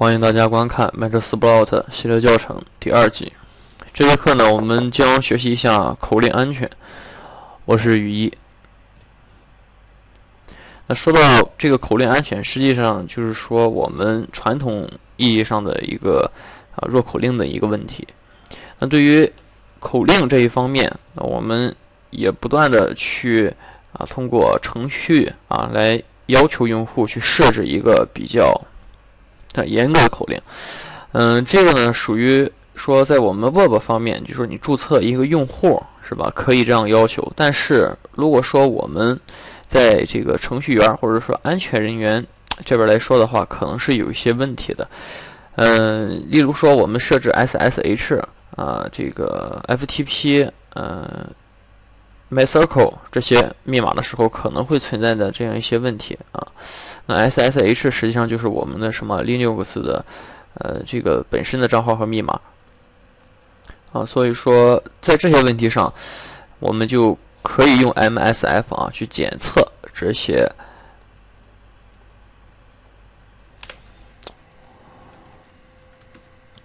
欢迎大家观看《麦克斯 Blout 系列教程》第二集。这节课呢，我们将学习一下口令安全。我是雨一。那说到这个口令安全，实际上就是说我们传统意义上的一个啊弱口令的一个问题。那对于口令这一方面，那我们也不断的去啊通过程序啊来要求用户去设置一个比较。很严格的口令，嗯，这个呢属于说在我们 Web 方面，就说你注册一个用户是吧，可以这样要求。但是如果说我们在这个程序员或者说安全人员这边来说的话，可能是有一些问题的。嗯，例如说我们设置 SSH 啊，这个 FTP，嗯，MyCircle 这些密码的时候，可能会存在的这样一些问题啊。那 SSH 实际上就是我们的什么 Linux 的，呃，这个本身的账号和密码啊，所以说在这些问题上，我们就可以用 MSF 啊去检测这些。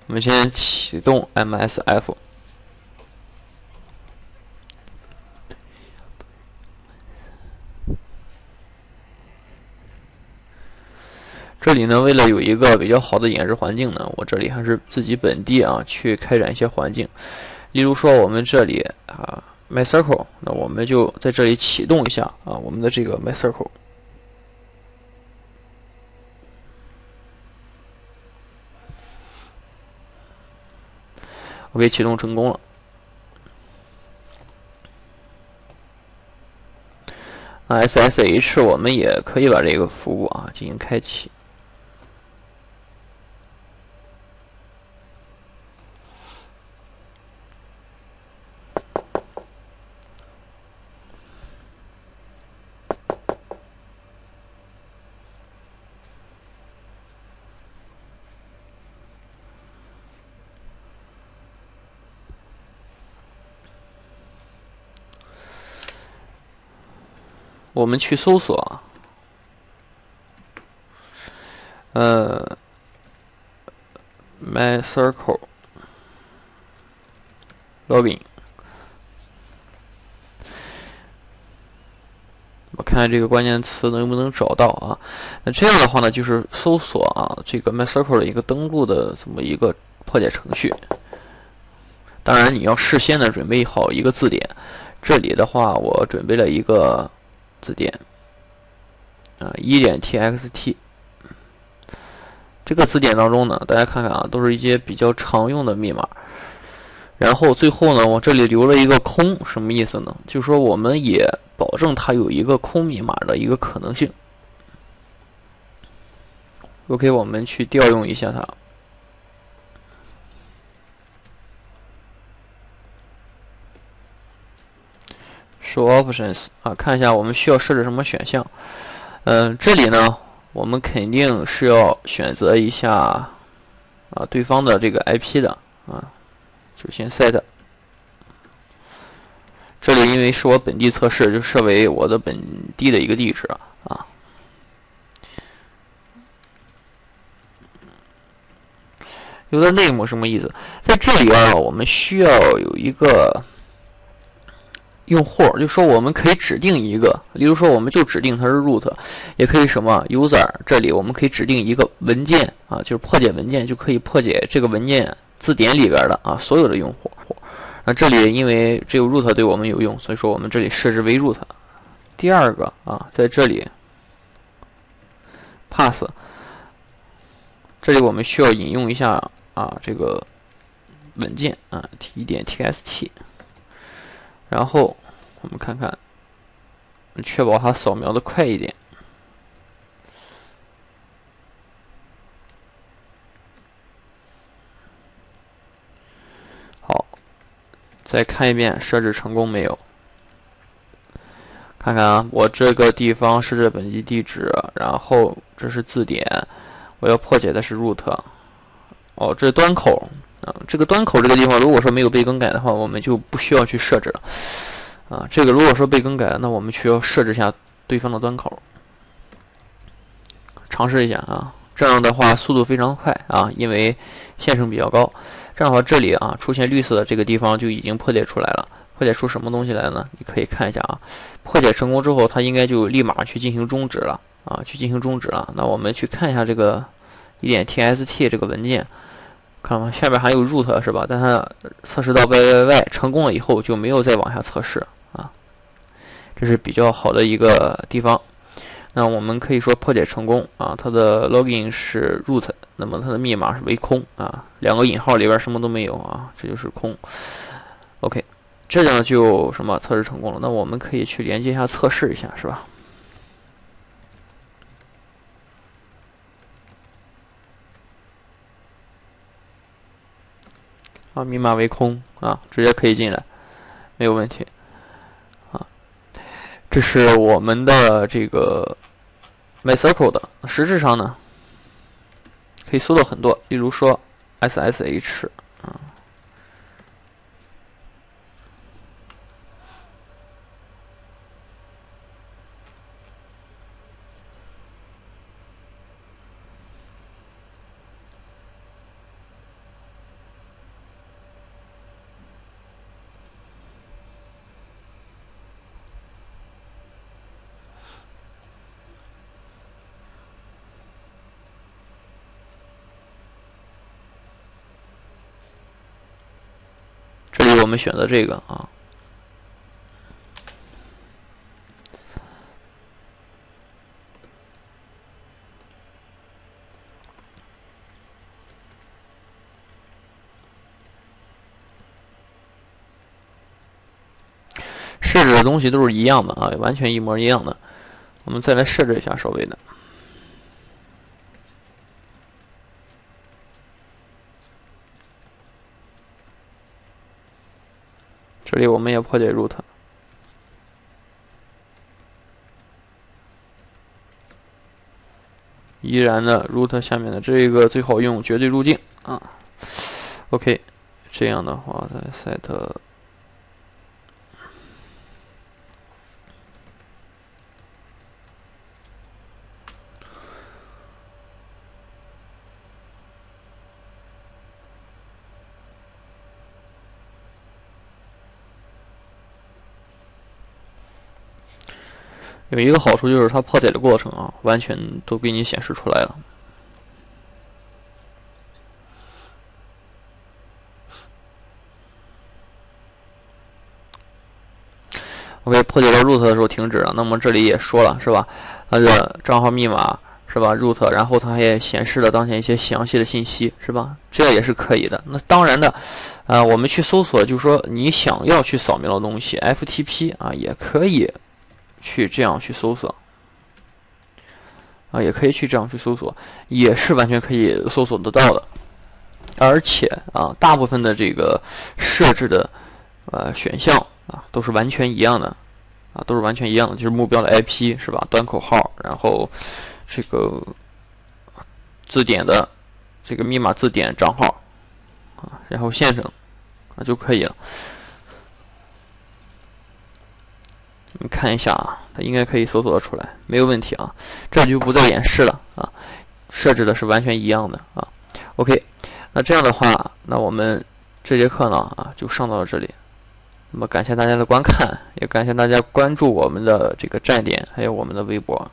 我们先启动 MSF。这里呢，为了有一个比较好的演示环境呢，我这里还是自己本地啊去开展一些环境。例如说，我们这里啊，MyCircle，那我们就在这里启动一下啊，我们的这个 MyCircle。OK，启动成功了。SSH 我们也可以把这个服务啊进行开启。我们去搜索，呃，My Circle Login，我看这个关键词能不能找到啊？那这样的话呢，就是搜索啊，这个 My Circle 的一个登录的这么一个破解程序。当然，你要事先的准备好一个字典。这里的话，我准备了一个。字典啊，一点 txt 这个字典当中呢，大家看看啊，都是一些比较常用的密码。然后最后呢，我这里留了一个空，什么意思呢？就是说我们也保证它有一个空密码的一个可能性。OK，我们去调用一下它。Do options 啊，看一下我们需要设置什么选项。嗯，这里呢，我们肯定是要选择一下啊对方的这个 IP 的啊，就先 set。这里因为是我本地测试，就设为我的本地的一个地址啊。有的 name 什么意思？在这里啊，我们需要有一个。用户就说我们可以指定一个，例如说我们就指定它是 root，也可以什么 user，这里我们可以指定一个文件啊，就是破解文件就可以破解这个文件字典里边的啊所有的用户。那这里因为只有 root 对我们有用，所以说我们这里设置为 root。第二个啊，在这里 pass，这里我们需要引用一下啊这个文件啊 t 点 txt。然后我们看看，确保它扫描的快一点。好，再看一遍设置成功没有？看看啊，我这个地方设置本地地址，然后这是字典，我要破解的是 root。哦，这是端口。啊，这个端口这个地方，如果说没有被更改的话，我们就不需要去设置了。啊，这个如果说被更改了，那我们需要设置一下对方的端口。尝试一下啊，这样的话速度非常快啊，因为线程比较高。这样的话，这里啊出现绿色的这个地方就已经破解出来了。破解出什么东西来呢？你可以看一下啊，破解成功之后，它应该就立马去进行终止了啊，去进行终止了。那我们去看一下这个一点 tst 这个文件，看到吗？下面还有 root 是吧？但它测试到 yy 成功了以后，就没有再往下测试啊。这是比较好的一个地方。那我们可以说破解成功啊，它的 login 是 root，那么它的密码是为空啊，两个引号里边什么都没有啊，这就是空。OK。这样就什么测试成功了？那我们可以去连接一下测试一下，是吧？啊，密码为空啊，直接可以进来，没有问题。这是我们的这个 MyCircle 的，实质上呢，可以搜到很多，例如说 SSH 啊。我们选择这个啊，设置的东西都是一样的啊，完全一模一样的。我们再来设置一下稍微的。这里我们也破解 root，依然的 root 下面的这个最好用绝对路径啊。OK，这样的话在 set。有一个好处就是它破解的过程啊，完全都给你显示出来了。OK，破解到 root 的时候停止了。那么这里也说了是吧？它的账号密码是吧？root，然后它也显示了当前一些详细的信息是吧？这也是可以的。那当然的，啊，我们去搜索，就是说你想要去扫描的东西，FTP 啊也可以。去这样去搜索啊，也可以去这样去搜索，也是完全可以搜索得到的。而且啊，大部分的这个设置的呃选项啊，都是完全一样的啊，都是完全一样的，就是目标的 IP 是吧？端口号，然后这个字典的这个密码字典账号啊，然后线程啊就可以了。你看一下啊，它应该可以搜索的出来，没有问题啊。这就不再演示了啊，设置的是完全一样的啊。OK，那这样的话，那我们这节课呢啊就上到这里。那么感谢大家的观看，也感谢大家关注我们的这个站点，还有我们的微博。